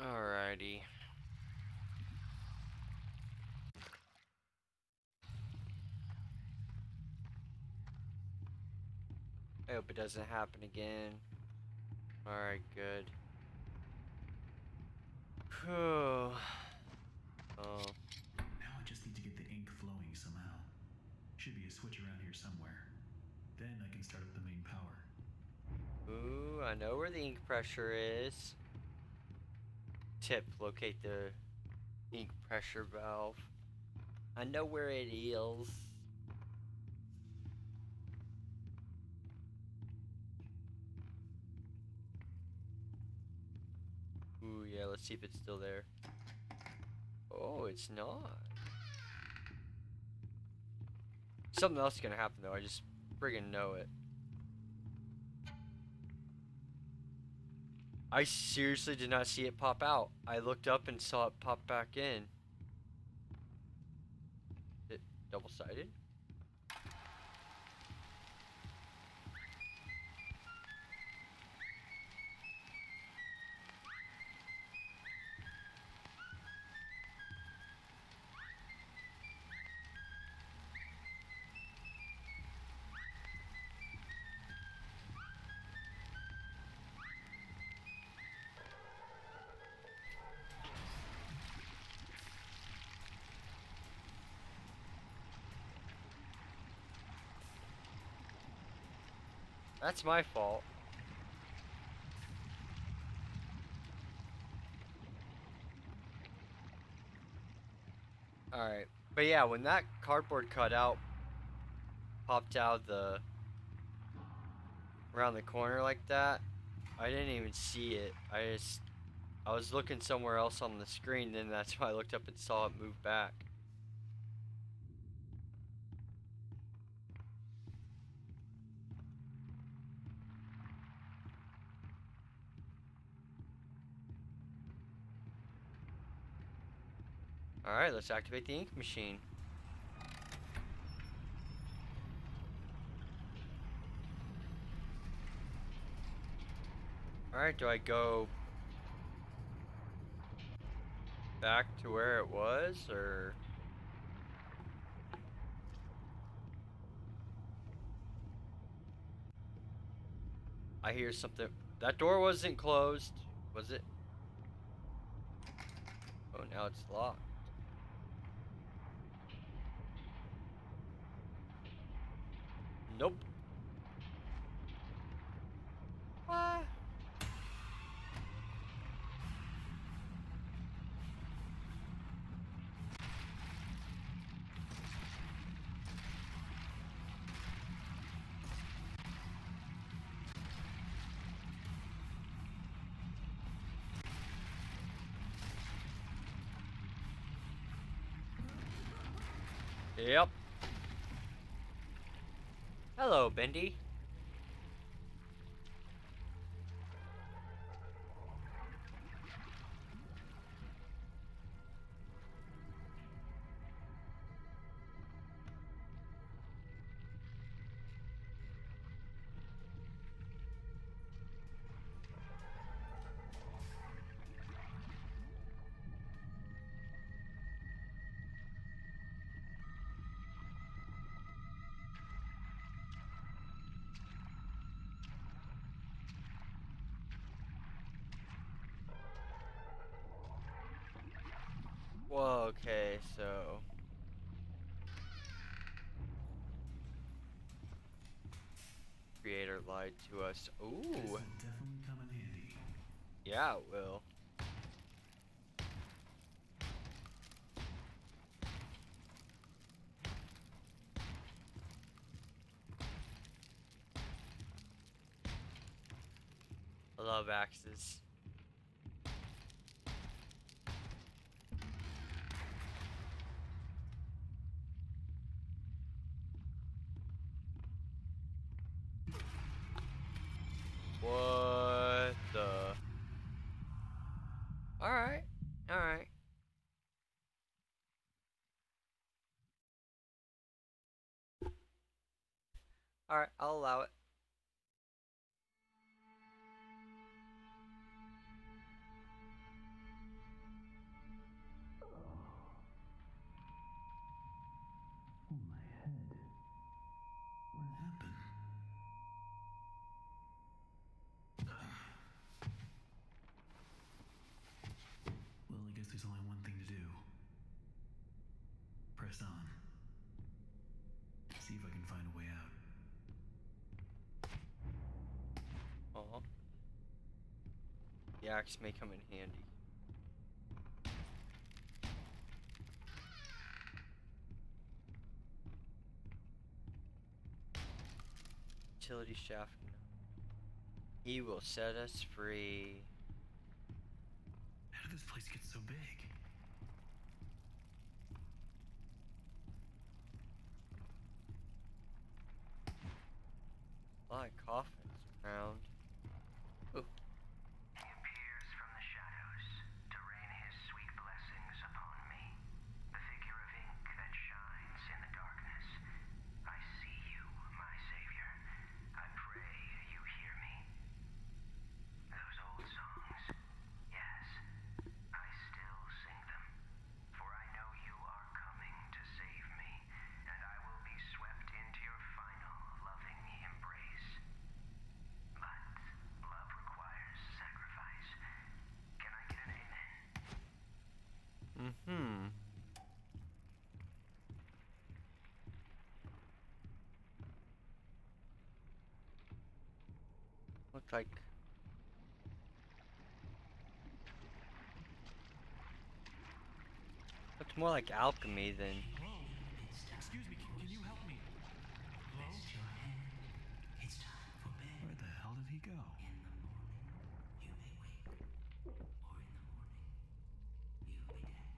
Alrighty. I hope it doesn't happen again. Alright, good. Oh. Now I just need to get the ink flowing somehow. Should be a switch around here somewhere. Then I can start up the main power. Ooh, I know where the ink pressure is. Tip, locate the ink pressure valve. I know where it is. Ooh, yeah, let's see if it's still there. Oh, it's not. Something else is gonna happen though, I just friggin' know it. I seriously did not see it pop out. I looked up and saw it pop back in. It double-sided? That's my fault. Alright. But yeah, when that cardboard cutout popped out the around the corner like that, I didn't even see it. I just I was looking somewhere else on the screen, then that's why I looked up and saw it move back. Alright, let's activate the ink machine. Alright, do I go back to where it was, or... I hear something. That door wasn't closed, was it? Oh, now it's locked. Nope. Yep. Hello, Bendy. So... Creator lied to us. Ooh, will definitely come in handy. yeah, it will. I love axes. What the? Alright, alright. Alright, I'll allow it. Axe may come in handy. Utility shaft. He will set us free. How did this place get so big? A lot of coffins around. Oh, He appears from the shadows to rain his sweet blessings upon me. The figure of ink that shines in the darkness. I see you, my savior. I pray you hear me. Those old songs, yes, I still sing them. For I know you are coming to save me, and I will be swept into your final loving embrace. But love requires sacrifice. Can I get an amen? mm-hmm. Looks like looks more like alchemy than Hello? Excuse me, can, can you help me? Hello? It's time for bed. Where the hell did he go? In the morning, you may wake. Or in the morning, you'll be dead.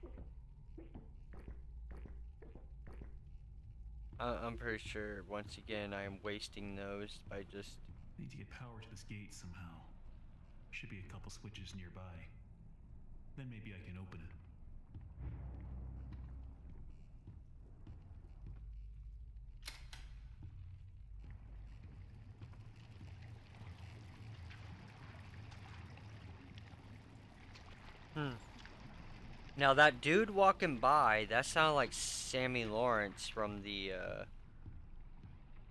I I'm pretty sure once again I am wasting those by just Need to get power to this gate somehow. Should be a couple switches nearby. Then maybe I can open it. Hmm. Now that dude walking by, that sounded like Sammy Lawrence from the uh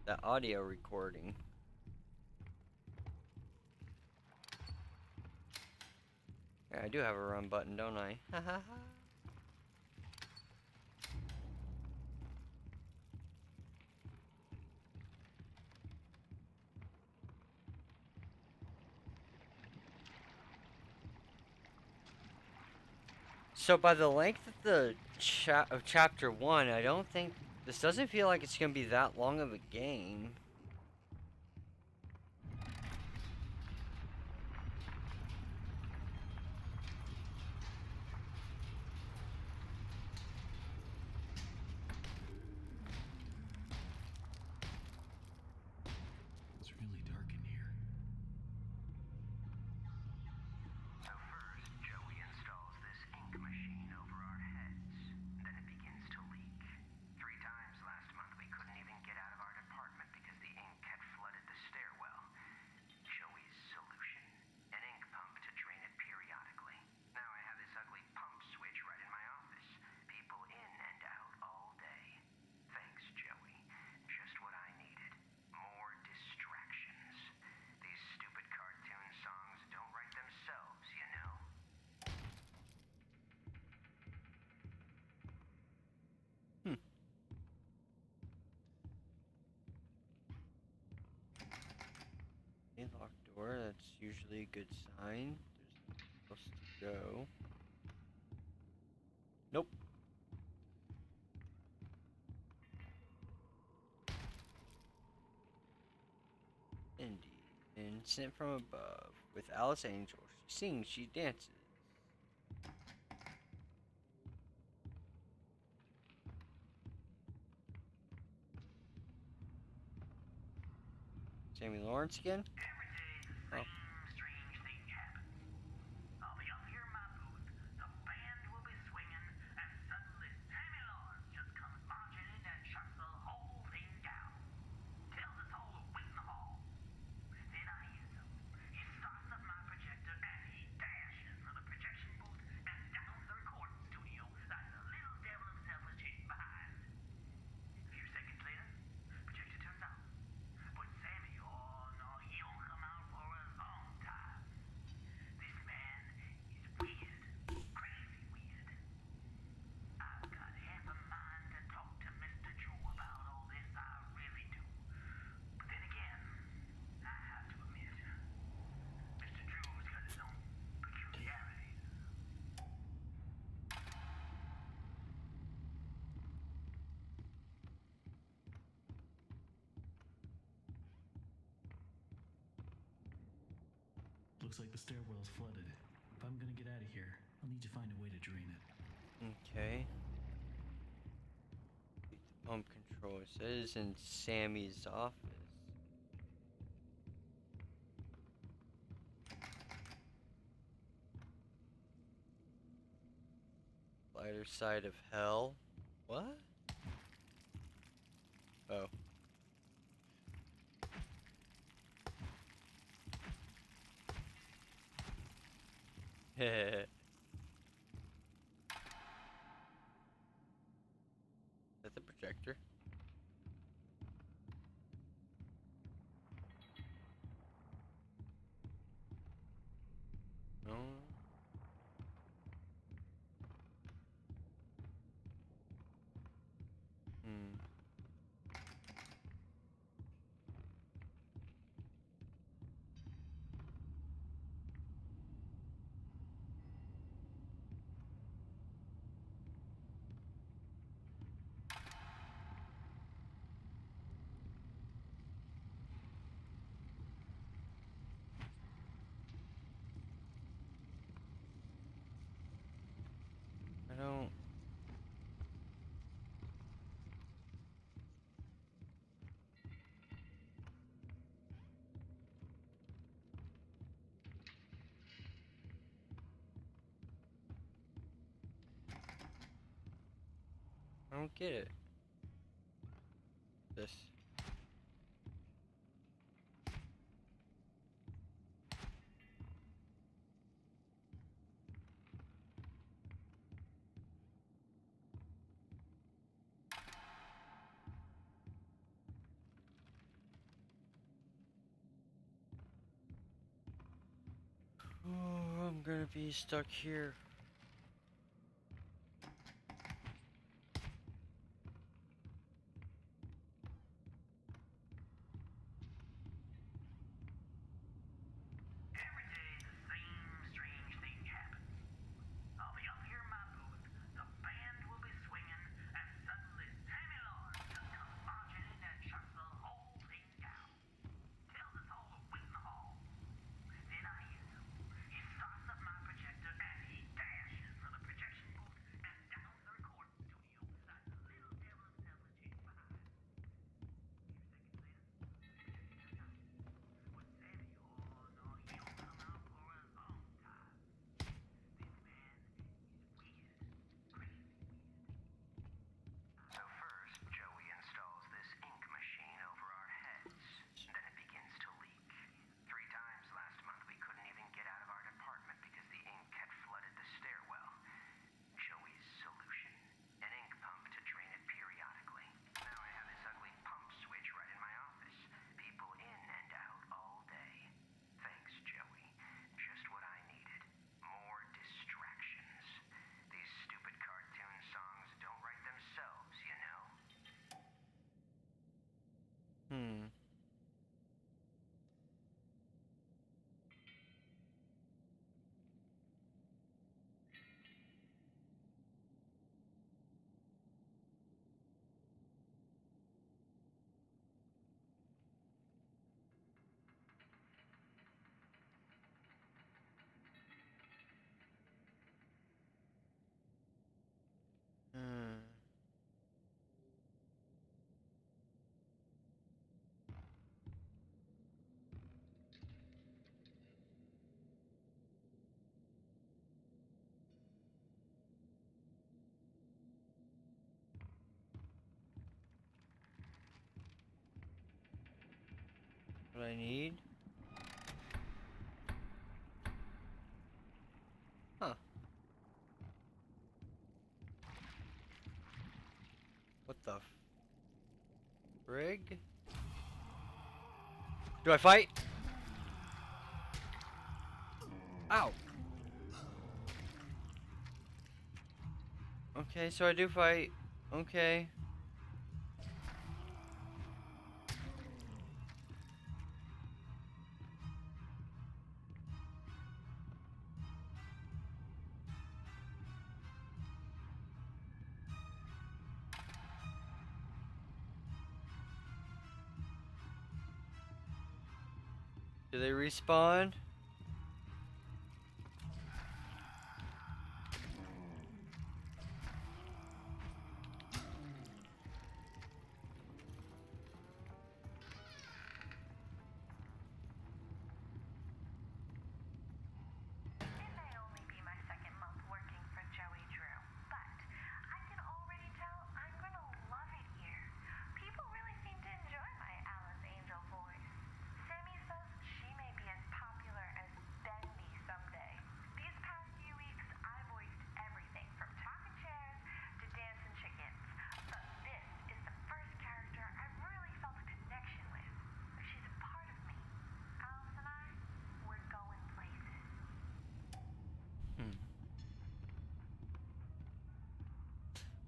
the audio recording. Yeah, I do have a run button, don't I? So by the length of the cha- of chapter one, I don't think this doesn't feel like it's gonna be that long of a game. It's really dark in here. So first, Joey installs this ink machine over our heads. Then it begins to leak. Three times last month we couldn't even get out of our department because the ink had flooded the stairwell. Joey's solution? An ink pump to drain it periodically. Now I have this ugly pump switch right in my office. People in and out all day. Thanks, Joey. Just what I needed. More distractions. These stupid cartoon songs don't write themselves, you know. A locked door, that's usually a good sign. There's nothing else to go. Nope. Indeed. And sent from above. With Alice Angel. She sings, she dances. Sammy Lawrence again? Looks like the stairwell's flooded. If I'm gonna get out of here, I'll need to find a way to drain it. Okay. The pump controller so says in Sammy's office. Lighter side of hell? What? I don't... I don't get it. This. gonna be stuck here. what I need. Huh. What the rig? Do I fight? Ow! Okay, so I do fight. Okay. Do they respawn?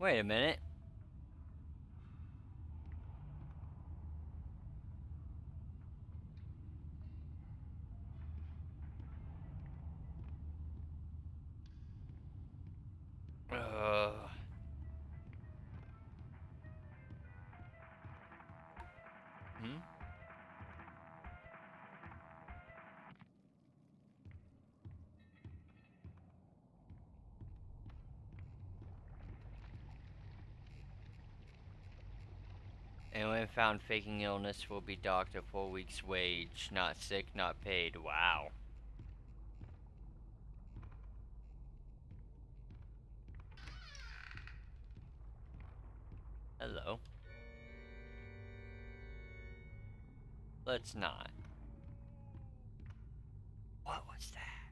Wait a minute. Anyone found faking illness will be docked a full week's wage. Not sick, not paid. Wow. Hello. Let's not. What was that?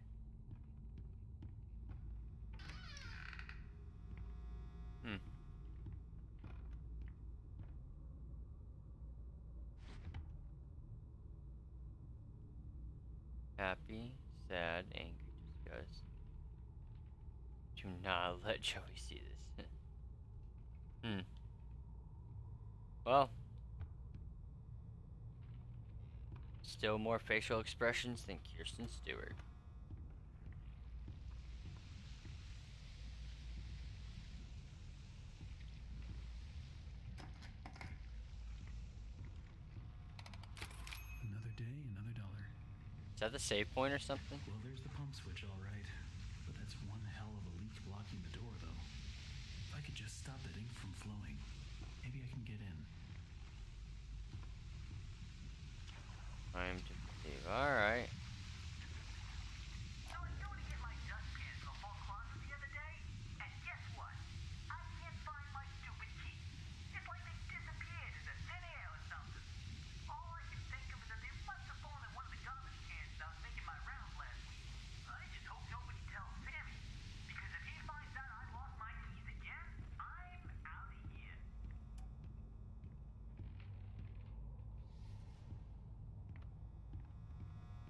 Hmm. Happy, sad, angry, disgust. Do let Joey see this. hmm. Well. Still more facial expressions than Kirsten Stewart. Another day, another dollar. Is that the save point or something? Well, there's the pump switch, all right. But that's one hell of a leak blocking the door, though. If I could just stop that ink from flowing, maybe I can get in. Time to save. Alright. So I go to get my dustpan from the hall closet the other day, and guess what? I can't find my stupid key. It's like they disappeared into thin air or something. All I can think of is that they must have fallen in one of the garbage cans I was making my rounds last week. I just hope nobody tells Sammy, because if he finds out I lost my keys again, I'm out of here.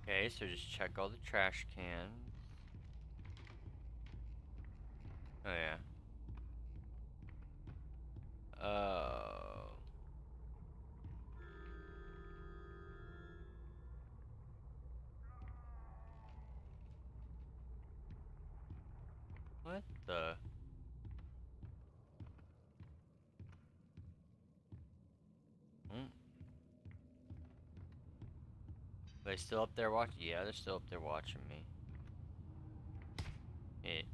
Okay, so just check all the trash cans. Oh yeah. Oh. What the? Hmm. Are they still up there watching? Yeah, they're still up there watching me. It.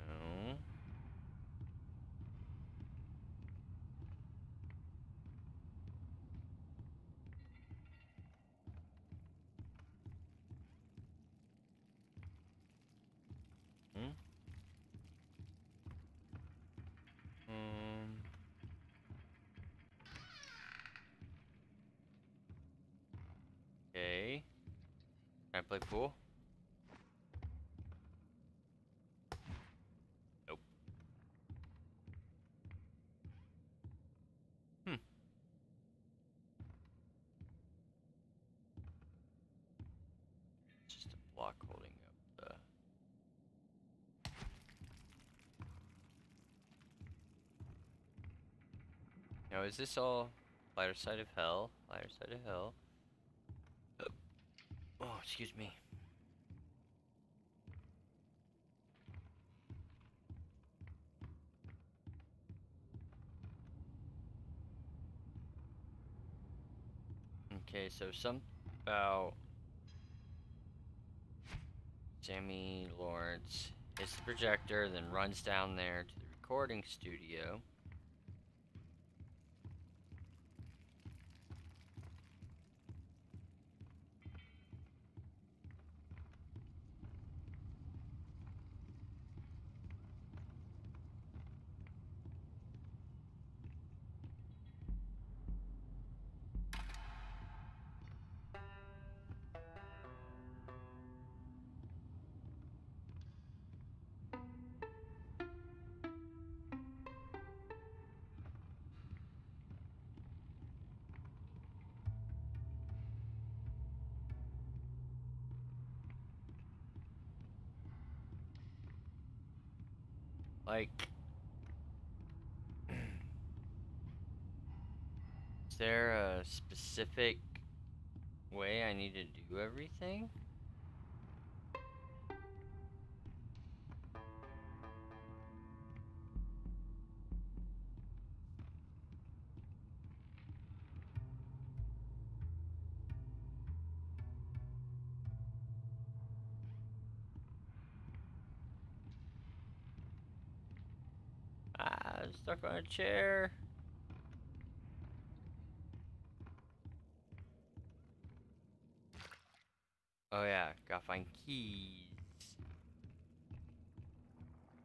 No. Hmm? Um. Okay. Can I play pool? Nope. Hmm. Just a block holding up. Now, is this all lighter side of hell? Lighter side of hell. Excuse me. Okay, so some about Sammy Lawrence hits the projector, then runs down there to the recording studio. Like... Is there a specific way I need to do everything? stuck on a chair. Oh yeah, gotta find keys.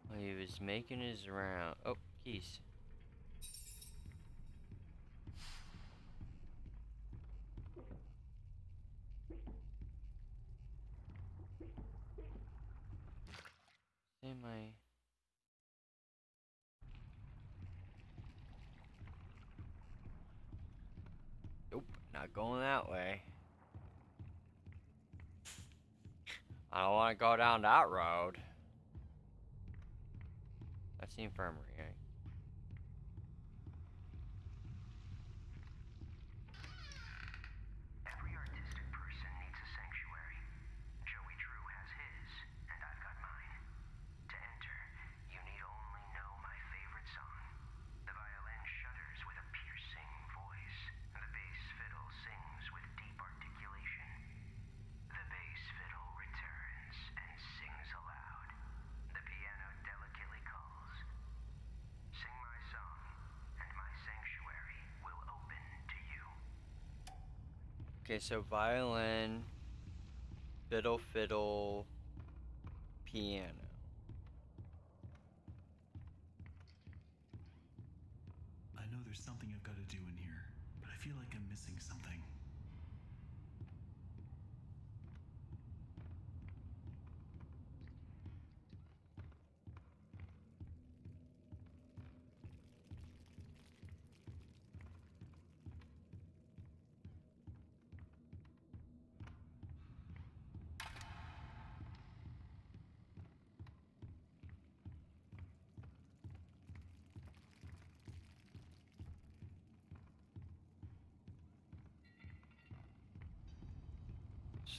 Well, he was making his round. Oh, keys. Say my... Not going that way. I don't want to go down that road. That's the infirmary. Eh? so violin, fiddle, fiddle, piano. I know there's something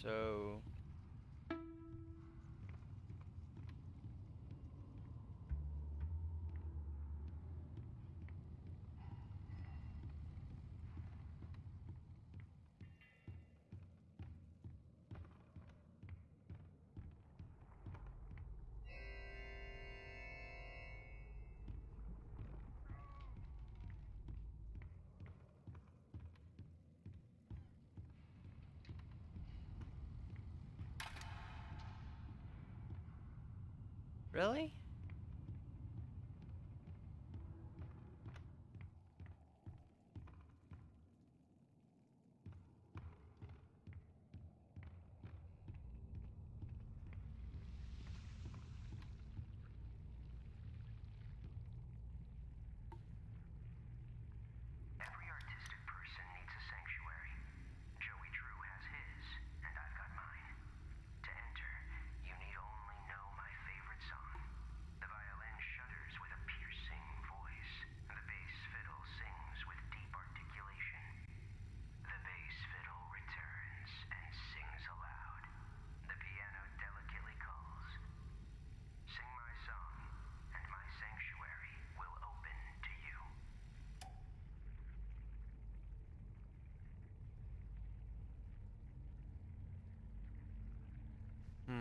So Really?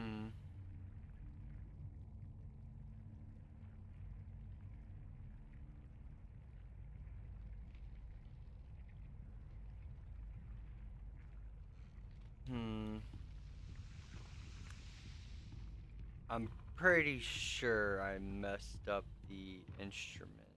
Hmm. Hmm. I'm pretty sure I messed up the instrument.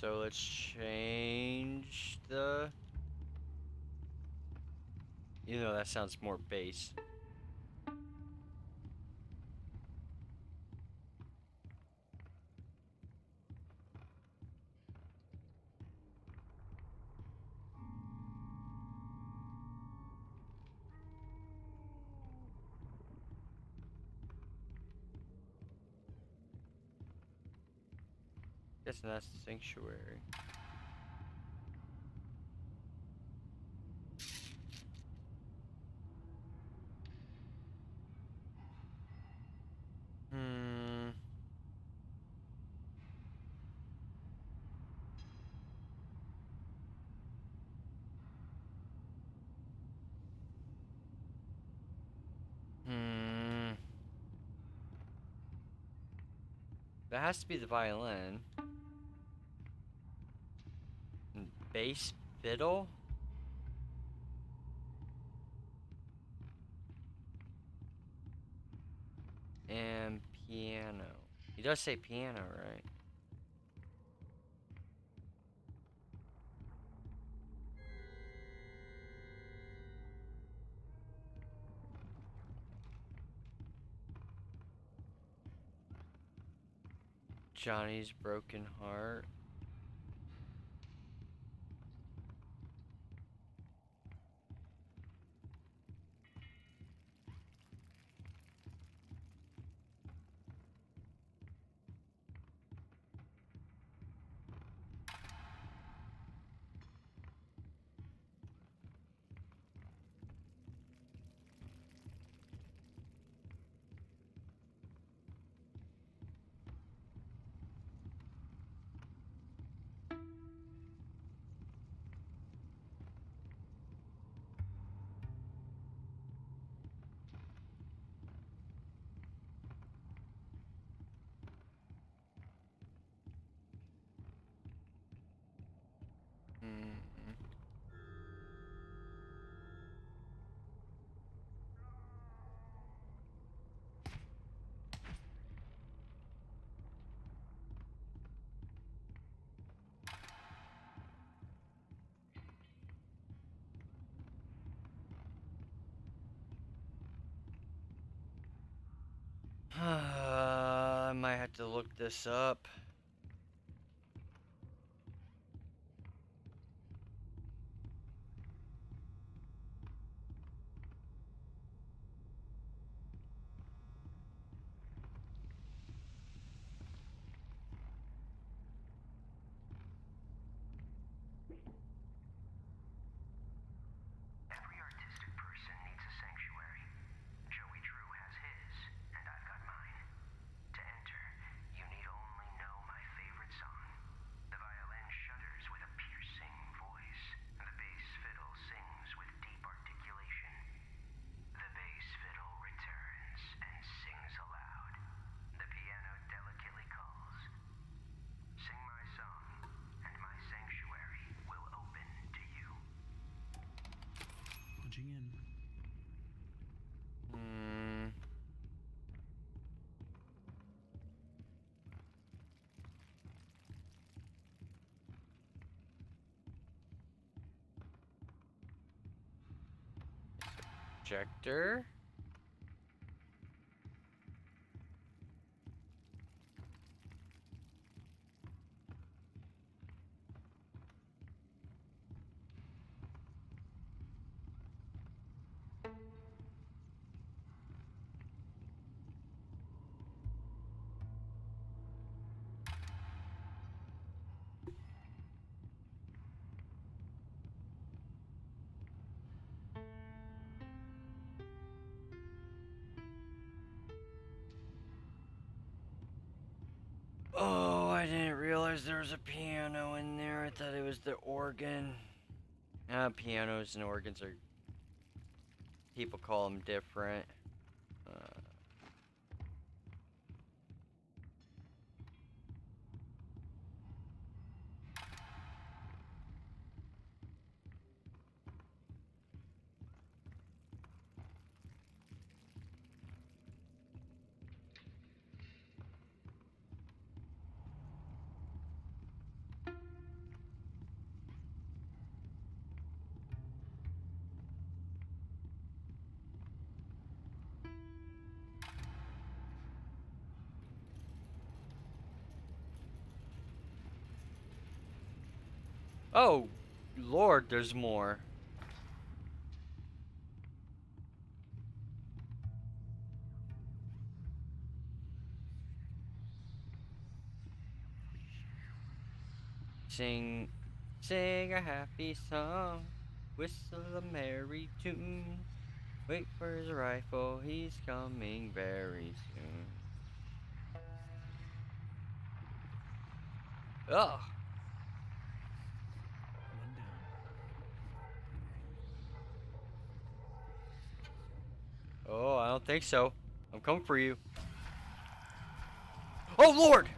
So let's change the... You know, that sounds more bass. Guess that's the sanctuary. Hmm. Hmm. That has to be the violin. Bass fiddle? And piano. He does say piano, right? Johnny's broken heart. Mm-hmm. I might have to look this up. Every artistic person needs a sanctuary. Joey Drew has his, and I've got mine. To enter, you need only know my favorite song. The violin shudders with a piercing voice. The bass fiddle sings with deep articulation. The bass fiddle returns and sings aloud. The piano delicately calls. Sing my song, and my sanctuary will open to you. Punching in. Hmm. Projector. Piano in there. I thought it was the organ. Ah, pianos and organs are. People call them different. Uh, Oh, Lord, there's more. Sing, sing a happy song, whistle a merry tune. Wait for his rifle, he's coming very soon. Ugh. Oh, I don't think so. I'm coming for you. Oh, Lord!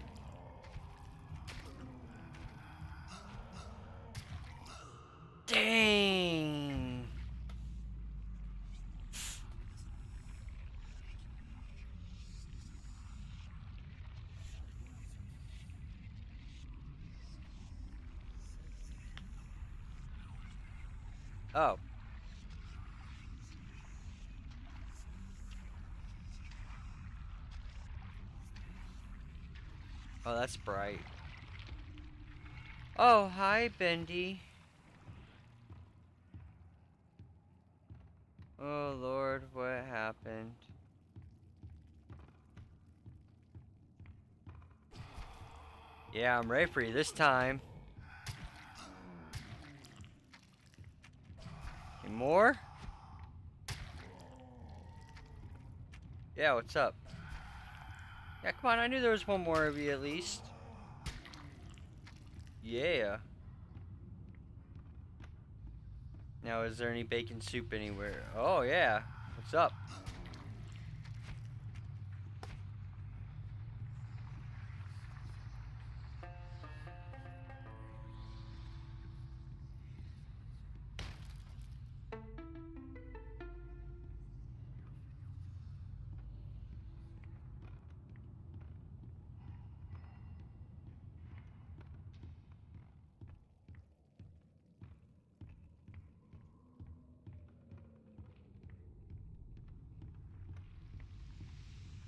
Dang! Oh. Oh, that's bright. Oh, hi, Bendy. Oh, Lord, what happened? Yeah, I'm ready for you this time. Any more? Yeah, what's up? Yeah, come on, I knew there was one more of you at least. Yeah. Now, is there any bacon soup anywhere? Oh, yeah. What's up?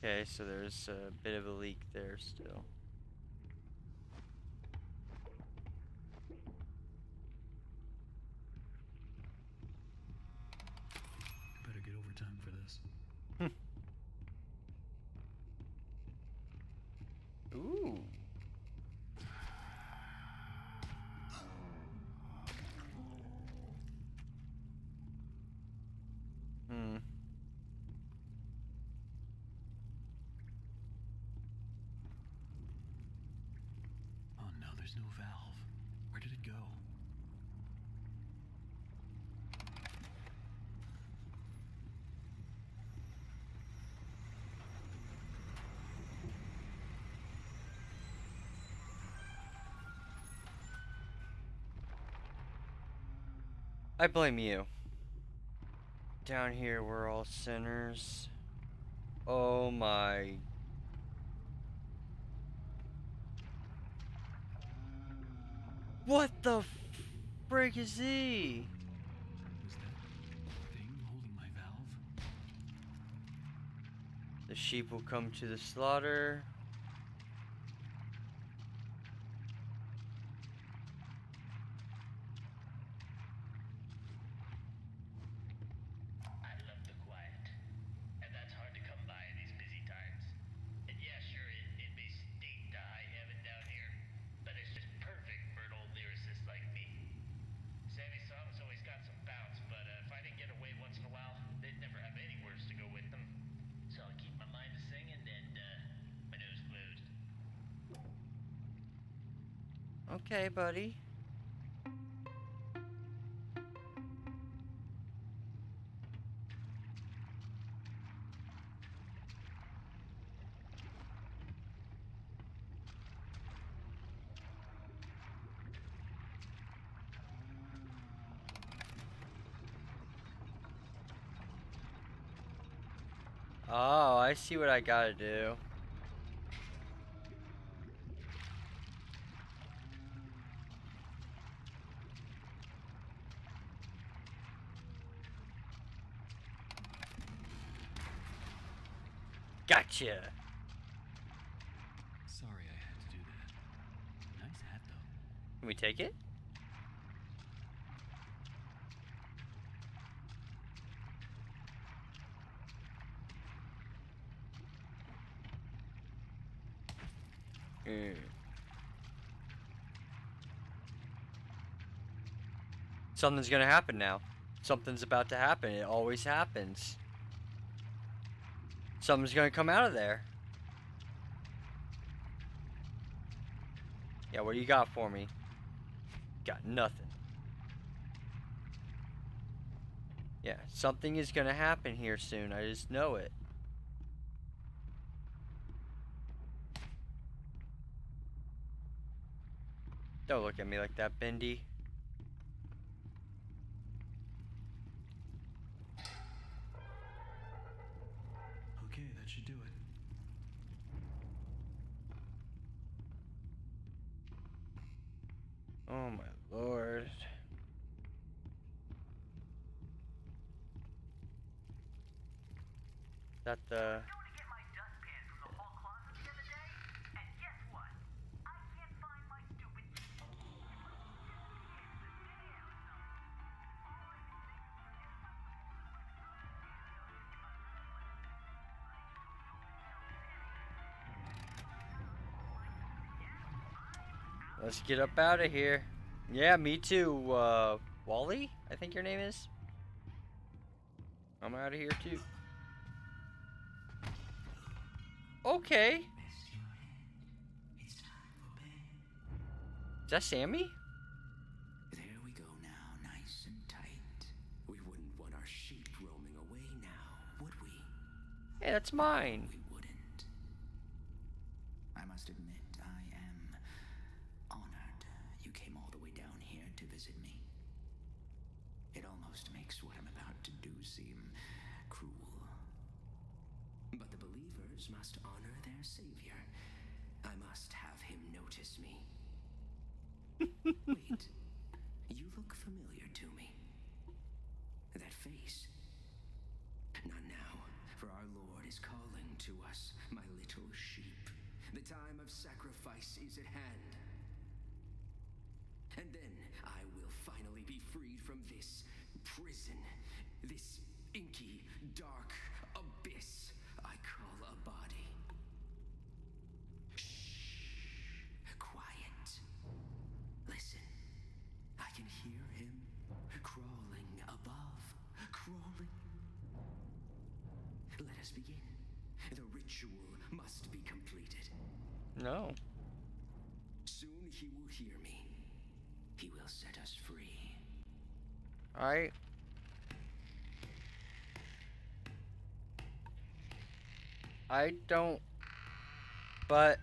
Okay, so there's a bit of a leak there still. I better get overtime for this. Ooh. Hmm. Oh no, there's no valve. Where did it go? I blame you. Down here, we're all sinners. Oh my. What the frick is he? Was that thing holding my valve? The sheep will come to the slaughter. I love the quiet. And that's hard to come by in these busy times. And yeah, sure, it, it may stink to high heaven down here, but it's just perfect for an old lyricist like me. Sammy songs always got some bounce, but uh, if I didn't get away once in a while, they'd never have any words to go with them. So I keep my mind to singing and uh, my nose closed. Okay, buddy. Oh, I see what I gotta do. Gotcha. Sorry I had to do that. Nice hat though. Can we take it? Mm. Something's gonna happen now. Something's about to happen. It always happens. Something's gonna come out of there. Yeah, what do you got for me? Got nothing. Yeah, something is gonna happen here soon. I just know it. Don't look at me like that, Bendy. Okay, that should do it. Oh my lord. That the Going to get my dustpan from the hall closet the other day, and guess what? I can't find my stupid. Let's get up out of here. Yeah, me too. Uh, Wally, I think your name is. I'm out of here too. Okay. It's time for bed. Is that Sammy? There we go now, nice and tight. We wouldn't want our sheep roaming away now, would we? Hey, that's mine. We wouldn't. I must admit, I am honored you came all the way down here to visit me. It almost makes what I'm about to do seem cruel. But the must honor their savior. I must have him notice me. Wait, you look familiar to me. That face. Not now, for our Lord is calling to us, my little sheep. The time of sacrifice is at hand. And then I will finally be freed from this prison, this inky, dark ritual must be completed. No. Soon he will hear me. He will set us free. Alright. I don't. But.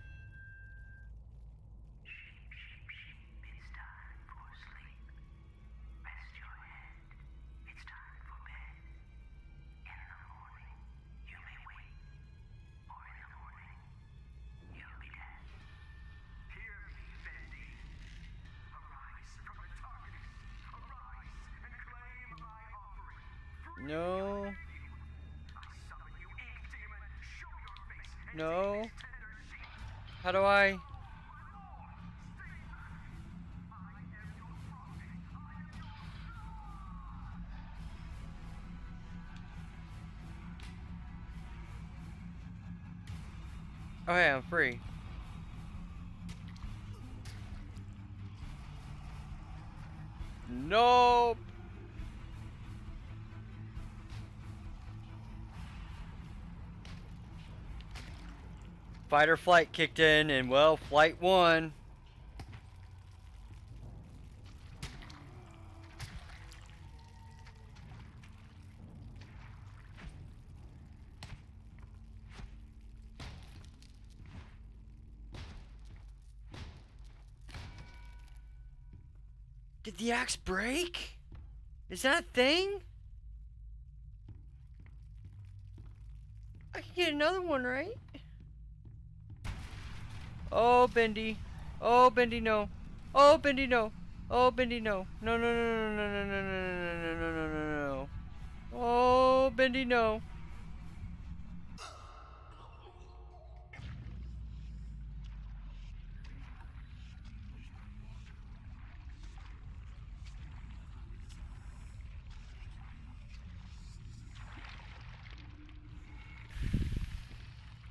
Fight or flight kicked in, and well, flight won. Did the axe break? Is that a thing? I can get another one, right? Oh, Bendy. Oh, Bendy, no. Oh, Bendy, no. Oh, Bendy, no. No, no, no, no, no, no, no, no, no, no, no, no, no. Oh, Bendy, no.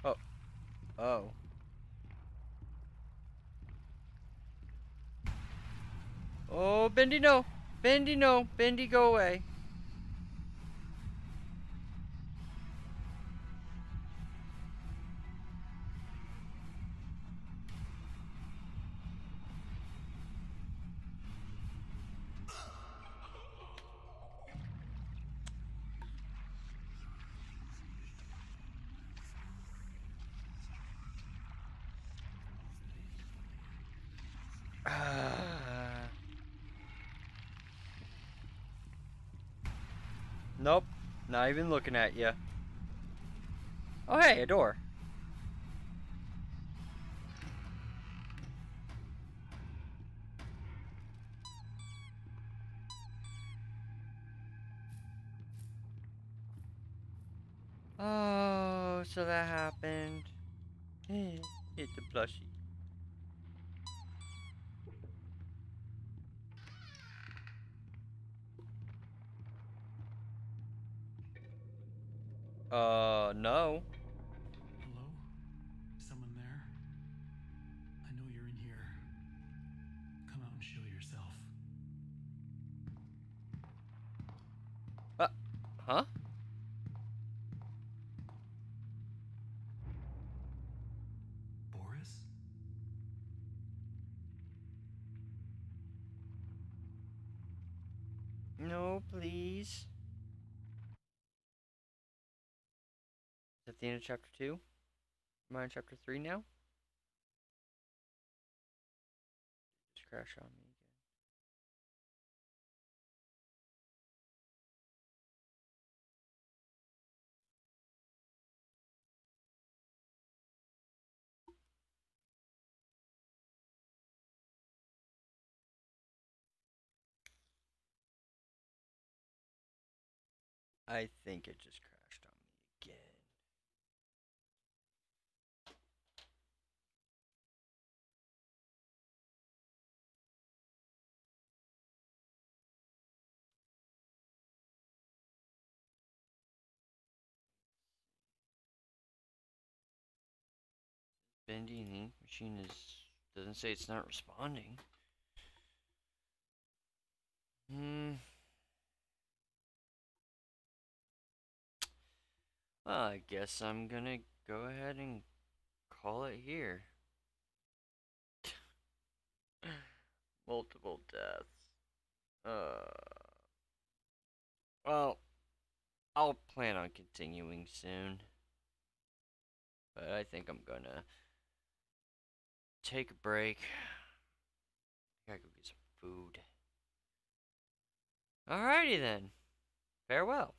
Oh. Oh. Bendy, no. Bendy, no. Bendy, go away. Nope. Not even looking at you. Oh, hey, a door. Oh, so that happened. Hit the plushie. The end of chapter two? Am I in chapter three now? Just crash on me again. I think it just Bendy and the ink machine is doesn't say it's not responding. Hmm. Well, I guess I'm gonna go ahead and call it here. Multiple deaths. Uh. Well, I'll plan on continuing soon. But I think I'm gonna take a break. I gotta go get some food. Alrighty then. Farewell.